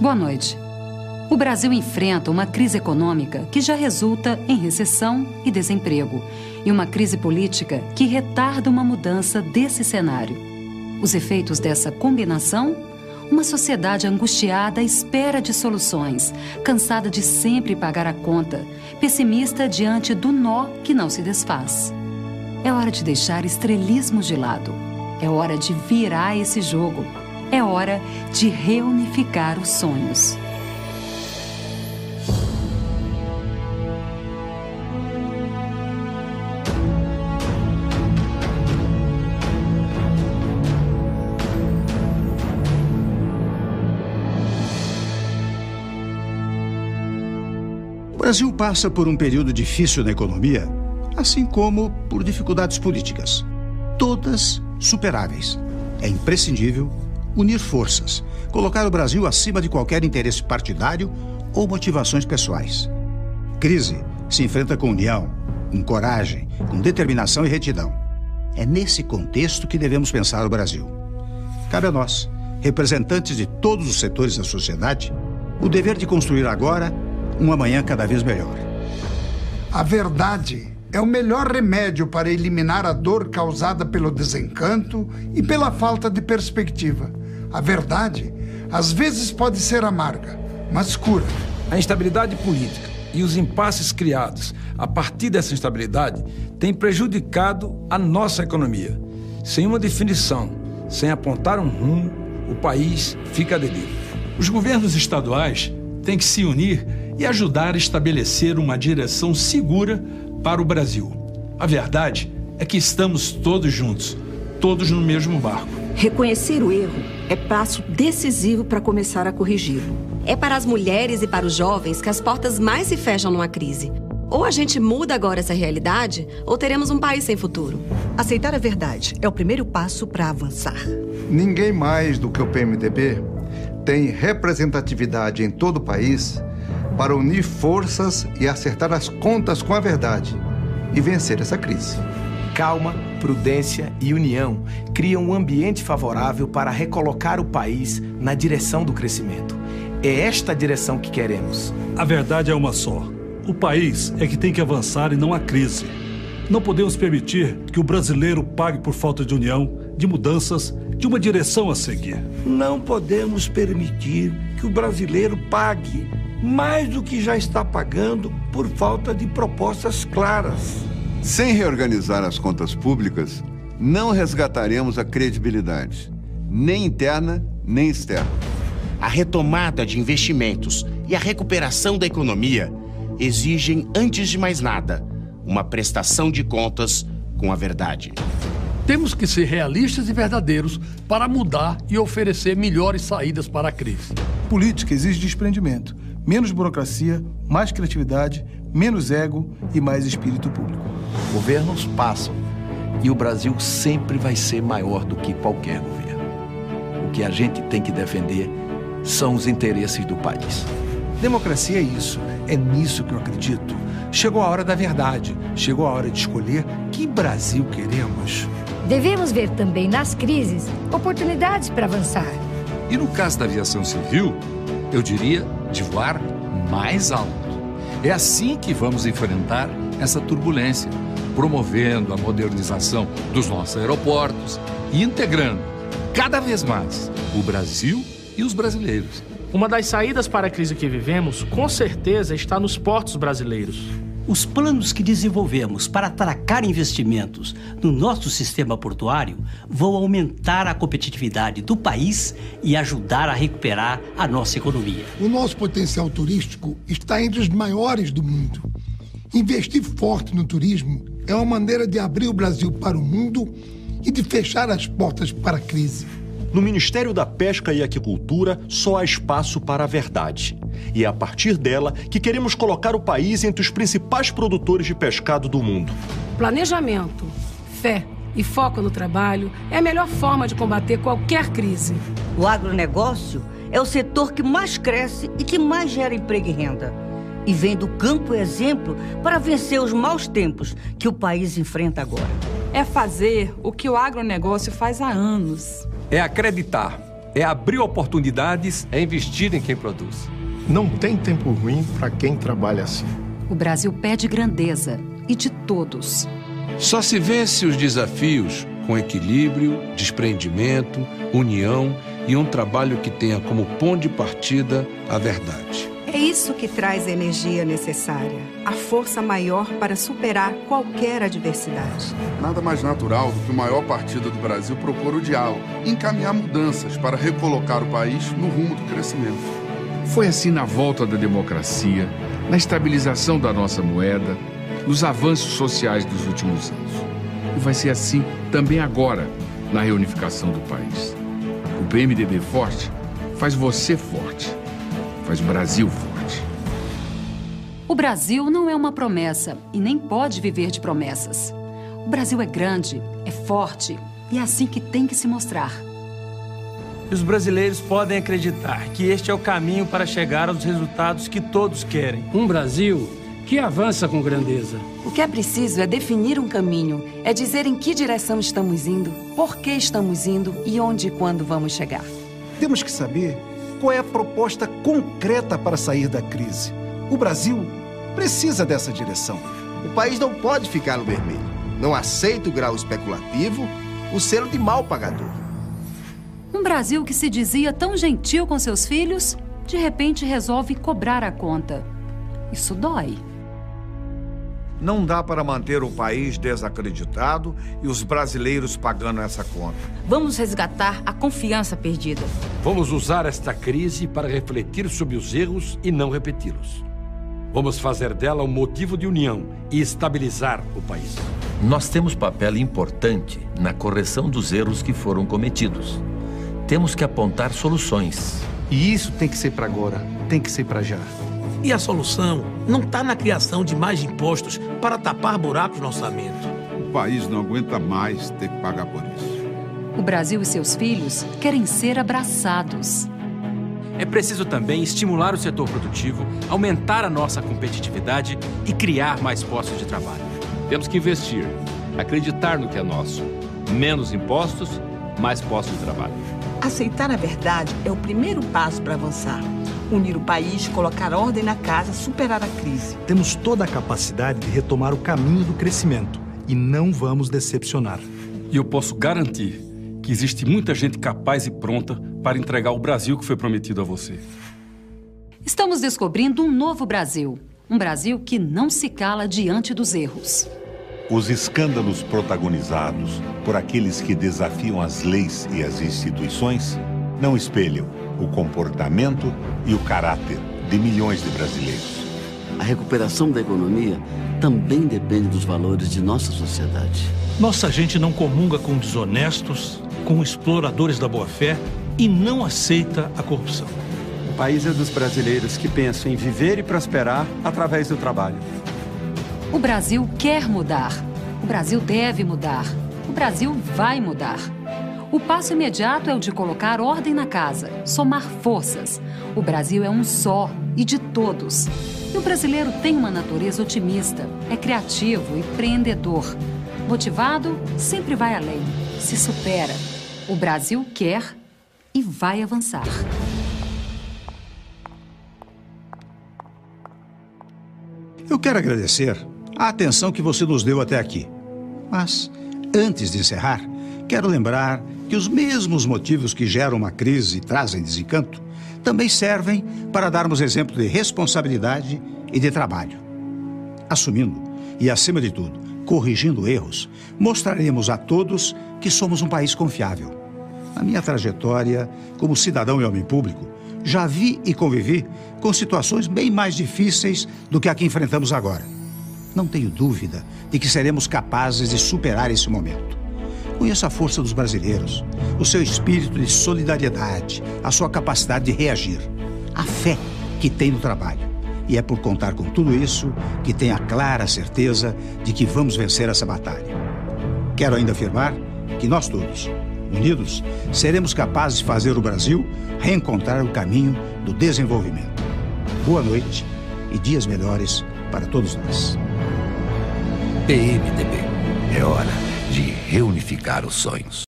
Boa noite. O Brasil enfrenta uma crise econômica que já resulta em recessão e desemprego, e uma crise política que retarda uma mudança desse cenário. Os efeitos dessa combinação? Uma sociedade angustiada à espera de soluções, cansada de sempre pagar a conta, pessimista diante do nó que não se desfaz. É hora de deixar estrelismos de lado. É hora de virar esse jogo. É hora de reunificar os sonhos. O Brasil passa por um período difícil na economia, assim como por dificuldades políticas. Todas superáveis. É imprescindível unir forças, colocar o Brasil acima de qualquer interesse partidário ou motivações pessoais. Crise se enfrenta com união, com coragem, com determinação e retidão. É nesse contexto que devemos pensar o Brasil. Cabe a nós, representantes de todos os setores da sociedade, o dever de construir agora um amanhã cada vez melhor. A verdade é o melhor remédio para eliminar a dor causada pelo desencanto e pela falta de perspectiva. A verdade, às vezes, pode ser amarga, mas cura. A instabilidade política e os impasses criados a partir dessa instabilidade têm prejudicado a nossa economia. Sem uma definição, sem apontar um rumo, o país fica a deriva. Os governos estaduais têm que se unir e ajudar a estabelecer uma direção segura para o Brasil. A verdade é que estamos todos juntos, todos no mesmo barco. Reconhecer o erro é passo decisivo para começar a corrigi-lo. É para as mulheres e para os jovens que as portas mais se fecham numa crise. Ou a gente muda agora essa realidade, ou teremos um país sem futuro. Aceitar a verdade é o primeiro passo para avançar. Ninguém mais do que o PMDB tem representatividade em todo o país para unir forças e acertar as contas com a verdade e vencer essa crise. Calma, prudência e união criam um ambiente favorável para recolocar o país na direção do crescimento. É esta direção que queremos. A verdade é uma só. O país é que tem que avançar e não a crise. Não podemos permitir que o brasileiro pague por falta de união, de mudanças, de uma direção a seguir. Não podemos permitir que o brasileiro pague mais do que já está pagando por falta de propostas claras. Sem reorganizar as contas públicas, não resgataremos a credibilidade, nem interna nem externa. A retomada de investimentos e a recuperação da economia exigem, antes de mais nada, uma prestação de contas com a verdade. Temos que ser realistas e verdadeiros para mudar e oferecer melhores saídas para a crise. Política exige desprendimento, menos burocracia, mais criatividade, menos ego e mais espírito público. Governos passam e o Brasil sempre vai ser maior do que qualquer governo. O que a gente tem que defender são os interesses do país. Democracia é isso, é nisso que eu acredito. Chegou a hora da verdade, chegou a hora de escolher que Brasil queremos. Devemos ver também nas crises oportunidades para avançar. E no caso da aviação civil, eu diria de voar mais alto. É assim que vamos enfrentar essa turbulência, promovendo a modernização dos nossos aeroportos e integrando cada vez mais o Brasil e os brasileiros. Uma das saídas para a crise que vivemos, com certeza, está nos portos brasileiros. Os planos que desenvolvemos para atracar investimentos no nosso sistema portuário vão aumentar a competitividade do país e ajudar a recuperar a nossa economia. O nosso potencial turístico está entre os maiores do mundo. Investir forte no turismo é uma maneira de abrir o Brasil para o mundo e de fechar as portas para a crise. No Ministério da Pesca e Aquicultura só há espaço para a verdade. E é a partir dela que queremos colocar o país entre os principais produtores de pescado do mundo. Planejamento, fé e foco no trabalho é a melhor forma de combater qualquer crise. O agronegócio é o setor que mais cresce e que mais gera emprego e renda. E vem do campo exemplo para vencer os maus tempos que o país enfrenta agora. É fazer o que o agronegócio faz há anos é acreditar é abrir oportunidades, é investir em quem produz. Não tem tempo ruim para quem trabalha assim. O Brasil pede grandeza e de todos. Só se vence os desafios com equilíbrio, desprendimento, união e um trabalho que tenha como ponto de partida a verdade. É isso que traz a energia necessária, a força maior para superar qualquer adversidade. Nada mais natural do que o maior partido do Brasil propor o diálogo, encaminhar mudanças para recolocar o país no rumo do crescimento. Foi assim na volta da democracia, na estabilização da nossa moeda, nos avanços sociais dos últimos anos. E vai ser assim também agora, na reunificação do país. O PMDB forte faz você forte, faz o Brasil forte. O Brasil não é uma promessa e nem pode viver de promessas. O Brasil é grande, é forte e é assim que tem que se mostrar. E os brasileiros podem acreditar que este é o caminho para chegar aos resultados que todos querem. Um Brasil que avança com grandeza. O que é preciso é definir um caminho, é dizer em que direção estamos indo, por que estamos indo e onde e quando vamos chegar. Temos que saber qual é a proposta concreta para sair da crise. O Brasil precisa dessa direção. O país não pode ficar no vermelho. Não aceita o grau especulativo, o selo de mal pagador. Um Brasil que se dizia tão gentil com seus filhos, de repente resolve cobrar a conta. Isso dói. Não dá para manter o país desacreditado e os brasileiros pagando essa conta. Vamos resgatar a confiança perdida. Vamos usar esta crise para refletir sobre os erros e não repeti-los. Vamos fazer dela um motivo de união e estabilizar o país. Nós temos papel importante na correção dos erros que foram cometidos. Temos que apontar soluções. E isso tem que ser para agora, tem que ser para já. E a solução não está na criação de mais impostos para tapar buracos no orçamento. O país não aguenta mais ter que pagar por isso. O Brasil e seus filhos querem ser abraçados. É preciso também estimular o setor produtivo, aumentar a nossa competitividade e criar mais postos de trabalho. Temos que investir, acreditar no que é nosso. Menos impostos, mais postos de trabalho. Aceitar a verdade é o primeiro passo para avançar. Unir o país, colocar ordem na casa, superar a crise. Temos toda a capacidade de retomar o caminho do crescimento e não vamos decepcionar. E eu posso garantir que existe muita gente capaz e pronta para entregar o Brasil que foi prometido a você. Estamos descobrindo um novo Brasil. Um Brasil que não se cala diante dos erros. Os escândalos protagonizados por aqueles que desafiam as leis e as instituições não espelham o comportamento e o caráter de milhões de brasileiros. A recuperação da economia também depende dos valores de nossa sociedade. Nossa gente não comunga com desonestos, com exploradores da boa-fé e não aceita a corrupção. O país é dos brasileiros que pensam em viver e prosperar através do trabalho. O Brasil quer mudar. O Brasil deve mudar. O Brasil vai mudar. O passo imediato é o de colocar ordem na casa, somar forças. O Brasil é um só e de todos. E o brasileiro tem uma natureza otimista, é criativo e empreendedor. Motivado, sempre vai além, se supera. O Brasil quer e vai avançar. Eu quero agradecer a atenção que você nos deu até aqui. Mas, antes de encerrar, quero lembrar que os mesmos motivos que geram uma crise e trazem desencanto também servem para darmos exemplo de responsabilidade e de trabalho. Assumindo e, acima de tudo, corrigindo erros, mostraremos a todos que somos um país confiável. Na minha trajetória como cidadão e homem público, já vi e convivi com situações bem mais difíceis do que a que enfrentamos agora. Não tenho dúvida de que seremos capazes de superar esse momento. Conheço a força dos brasileiros, o seu espírito de solidariedade, a sua capacidade de reagir, a fé que tem no trabalho. E é por contar com tudo isso que tenho a clara certeza de que vamos vencer essa batalha. Quero ainda afirmar que nós todos, unidos, seremos capazes de fazer o Brasil reencontrar o caminho do desenvolvimento. Boa noite e dias melhores para todos nós. PMDB. É hora reunificar os sonhos.